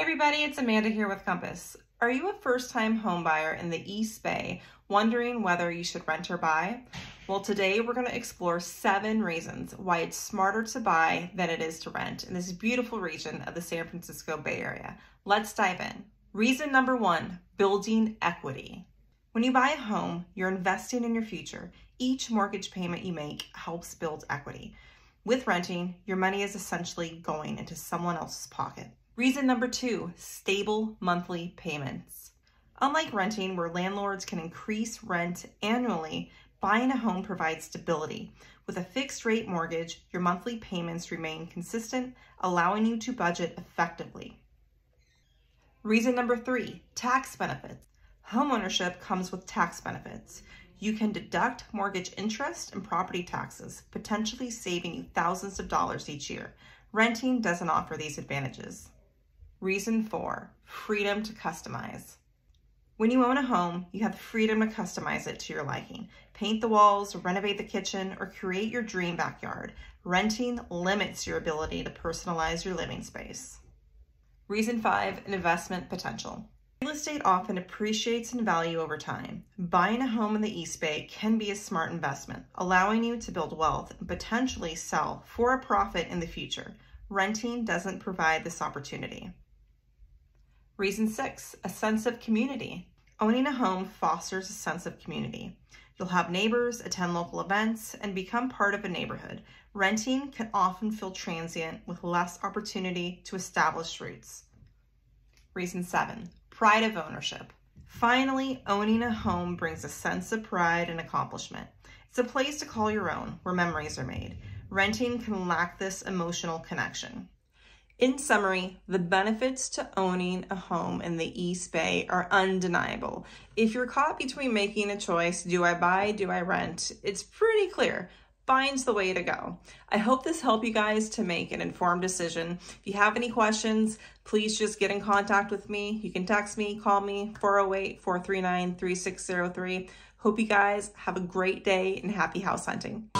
everybody, it's Amanda here with Compass. Are you a first-time homebuyer in the East Bay wondering whether you should rent or buy? Well, today we're going to explore seven reasons why it's smarter to buy than it is to rent in this beautiful region of the San Francisco Bay Area. Let's dive in. Reason number one, building equity. When you buy a home, you're investing in your future. Each mortgage payment you make helps build equity. With renting, your money is essentially going into someone else's pocket. Reason number two, stable monthly payments. Unlike renting, where landlords can increase rent annually, buying a home provides stability. With a fixed rate mortgage, your monthly payments remain consistent, allowing you to budget effectively. Reason number three, tax benefits. Homeownership comes with tax benefits. You can deduct mortgage interest and property taxes, potentially saving you thousands of dollars each year. Renting doesn't offer these advantages. Reason four, freedom to customize. When you own a home, you have the freedom to customize it to your liking. Paint the walls, renovate the kitchen, or create your dream backyard. Renting limits your ability to personalize your living space. Reason five, investment potential. Real estate often appreciates in value over time. Buying a home in the East Bay can be a smart investment, allowing you to build wealth and potentially sell for a profit in the future. Renting doesn't provide this opportunity. Reason six, a sense of community. Owning a home fosters a sense of community. You'll have neighbors, attend local events, and become part of a neighborhood. Renting can often feel transient with less opportunity to establish roots. Reason seven, pride of ownership. Finally, owning a home brings a sense of pride and accomplishment. It's a place to call your own, where memories are made. Renting can lack this emotional connection. In summary, the benefits to owning a home in the East Bay are undeniable. If you're caught between making a choice, do I buy, do I rent, it's pretty clear. Buying's the way to go. I hope this helped you guys to make an informed decision. If you have any questions, please just get in contact with me. You can text me, call me, 408-439-3603. Hope you guys have a great day and happy house hunting.